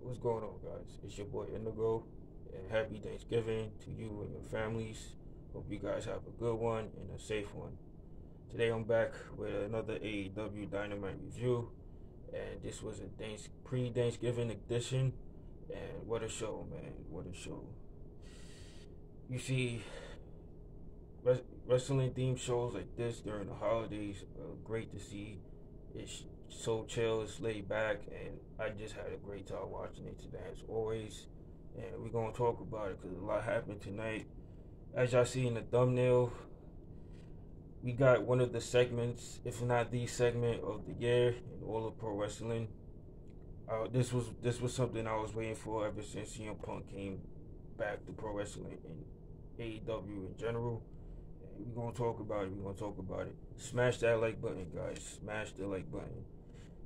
What's going on, guys? It's your boy Indigo, and happy Thanksgiving to you and your families. Hope you guys have a good one and a safe one. Today I'm back with another AEW Dynamite review, and this was a thanks- pre-Thanksgiving edition. And what a show, man! What a show! You see, res- wrestling themed shows like this during the holidays are great to see. It's so chill, it's laid back, and I just had a great time watching it today, as always. And we're gonna talk about it because a lot happened tonight. As y'all see in the thumbnail, we got one of the segments, if not the segment of the year in all of pro wrestling. Uh, this was this was something I was waiting for ever since CM Punk came back to pro wrestling and AEW in general. We're gonna talk about it. We're gonna talk about it. Smash that like button, guys. Smash the like button.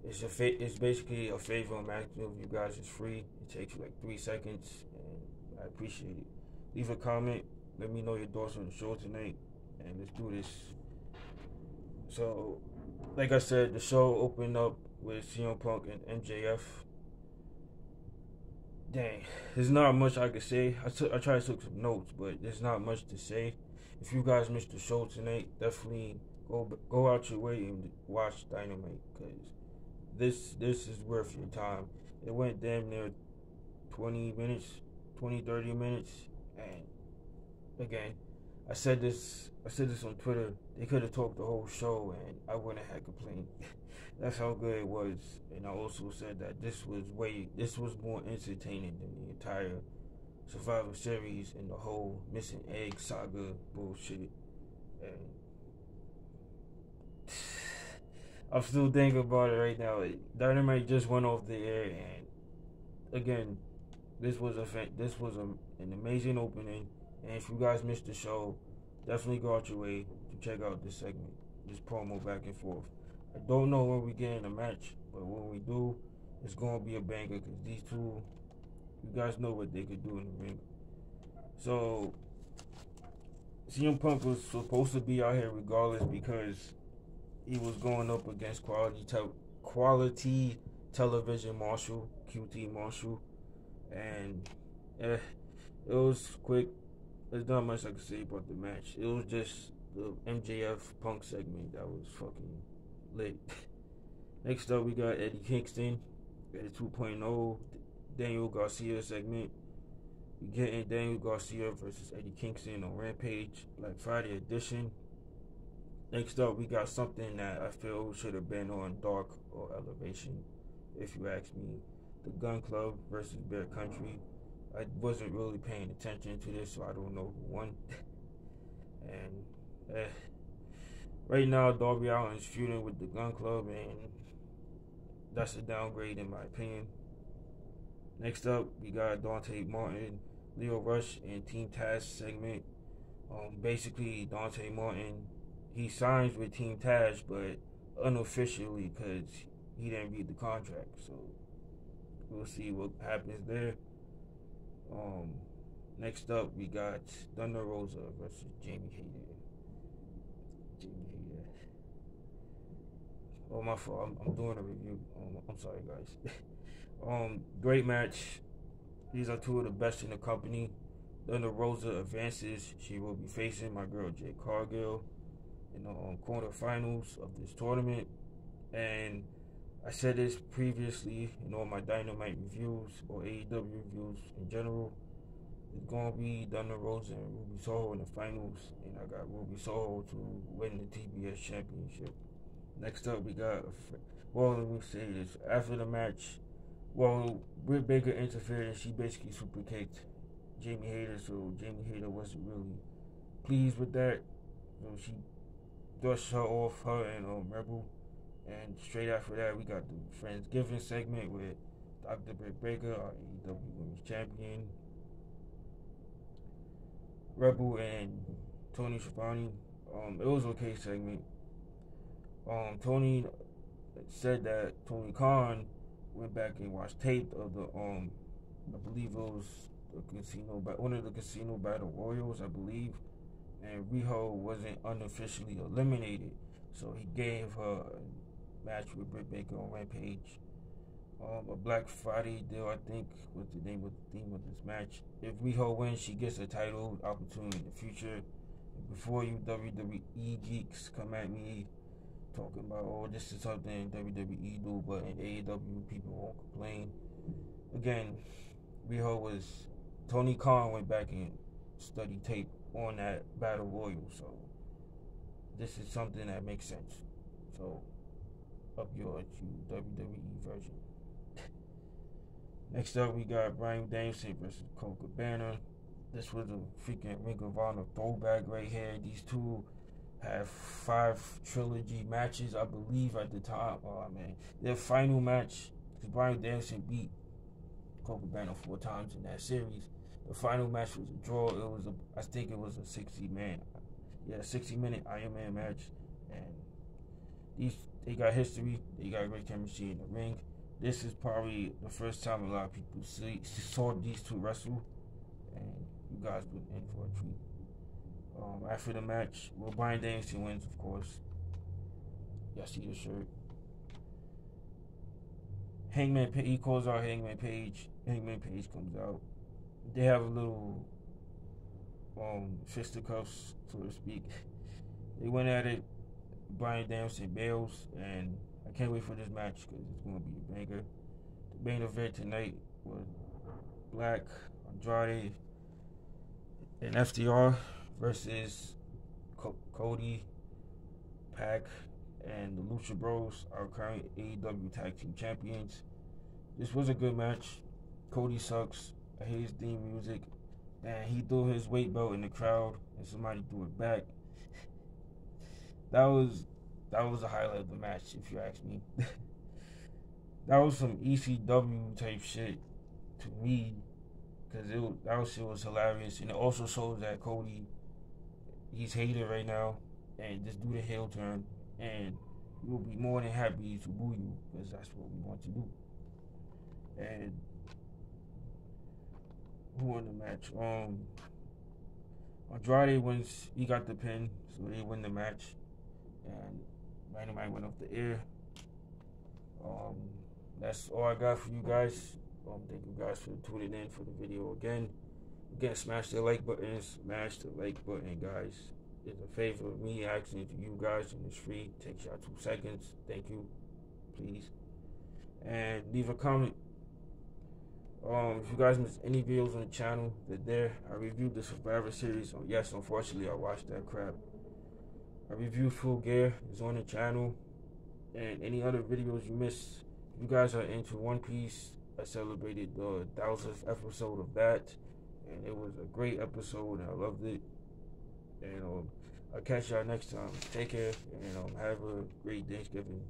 It's a fa- it's basically a favor I'm asking of you guys. It's free. It takes like three seconds, and I appreciate it. Leave a comment. Let me know your thoughts on the show tonight, and let's do this. So, like I said, the show opened up with CM Punk and MJF. Dang, there's not much I could say. I I tried to take some notes, but there's not much to say. If you guys missed the show tonight, definitely go go out your way and watch Dynamite because this this is worth your time. It went damn near 20 minutes, 20 30 minutes, and again, I said this I said this on Twitter. They could have talked the whole show, and I wouldn't have complained. That's how good it was. And I also said that this was way this was more entertaining than the entire Survivor Series and the whole missing egg saga bullshit. And I'm still thinking about it right now. Dynamite just went off the air, and again, this was a this was a, an amazing opening. And if you guys missed the show, definitely go out your way to check out this segment, this promo back and forth. I don't know when we get in a match, but when we do, it's gonna be a banger because these two, you guys know what they could do in the ring. So, CM Punk was supposed to be out here regardless because he was going up against quality te- quality television Marshall QT Marshall, and eh, it was quick. There's not much I can say about the match. It was just the MJF Punk segment that was fucking lit. Next up, we got Eddie Kingston at a 2.0 Daniel Garcia segment. We getting Daniel Garcia versus Eddie Kingston on Rampage Black Friday edition. Next up, we got something that I feel should have been on Dark or Elevation, if you ask me. The Gunn Club versus Bear Country. I wasn't really paying attention to this, so I don't know who won. and eh, right now, Darby Allin is feuding with the Gunn Club, and that's a downgrade in my opinion. Next up, we got Dante Martin, Lio Rush, and Team Taz segment. Um, basically, Dante Martin he signs with Team Taz, but unofficially because he didn't read the contract. So we'll see what happens there. Um, next up, we got Thunder Rosa versus Jamie Hayter. Jamie Hayter. Oh my fault. I'm, I'm doing a review. Um, I'm sorry, guys. um, great match. These are two of the best in the company. Thunder Rosa advances. She will be facing my girl Jade Cargill the um, quarterfinals of this tournament. And I said this previously in all my Dynamite reviews or AEW reviews in general. It's gonna be Thunder Rosa and Ruby Soho in the finals, and I got Ruby Soho to win the TBS championship. Next up, we got well, let me say this after the match. Well, Britt Baker interfered and she basically super kicked Jamie Hayter, so Jamie Hayter wasn't really pleased with that. So she dust her off, her and um, Rebel. And straight after that, we got the Friendsgiving segment with Dr. Britt Baker, our AEW Women's Champion, Rebel, and Tony Schiavone. Um, it was okay segment. Um, Tony said that Tony Khan went back and watched tape of the um, I believe it was the casino, one of the casino battle royals, I believe and Riho wasn't unofficially eliminated, so he gave her a match with Britt Baker on Rampage. um, a Black Friday deal, I think, was the name of the theme of this match. If Riho wins, she gets a title opportunity in the future. Before you WWE geeks come at me talking about, oh, this is something WWE do, but in AEW people won't complain. Again, Riho was Tony Khan went back and studied tape on that battle royal, so this is something that makes sense. So up yours, you WWE version. Next up, we got Bryan Danielson versus Colt Cabana. This was a freaking Ring of Honor throwback right here. These two have five trilogy matches, I believe, at the time. Oh man, their final match, because Bryan Danielson beat Colt Cabana four times in that series. The final match was a draw. It was a, I think it was a 60 man, yeah, 60 minute Iron Man match, and these they got history. They got great chemistry in the ring. This is probably the first time a lot of people see, saw these two wrestle, and you guys been in for a treat. Um, after the match, well, Bryan Danielson wins, of course. Y'all see the shirt. Hangman, he calls out Hangman Page. Hangman Page comes out. They have a little um fisticuffs, so to speak. They went at it. Bryan Danielson bails, and I can't wait for this match because it's going to be a banger. The main event tonight was Black Andrade and FTR versus Co- Cody, PAC and the Lucha Bros, our current AEW Tag Team Champions. This was a good match. Cody sucks. His theme music. And he threw his weight belt in the crowd, and somebody threw it back. that was that was the highlight of the match, if you ask me. that was some ECW type shit to me, because it that shit was hilarious, and it also shows that Cody, he's hated right now, and just do the heel turn, and we'll be more than happy to boo you, because that's what we want to do. And who won the match? Um, Andrade wins. He got the pin, so he win the match, and Dynamite went off the air. Um, that's all I got for you guys. Um, thank you guys for tuning in for the video again. Again, smash the like button. Smash the like button, guys. It's a favor of me asking to you guys, and it's free. Takes y'all two seconds. Thank you, please. And leave a comment. Um, if you guys missed any videos on the channel, they're there. I reviewed the Survivor series. Oh, yes, unfortunately, I watched that crap. I reviewed full gear is on the channel and any other videos you missed. If you guys are into One Piece, I celebrated the thousandth episode of that and it was a great episode I loved it. And um, I'll catch y'all next time. Take care and um, have a great Thanksgiving.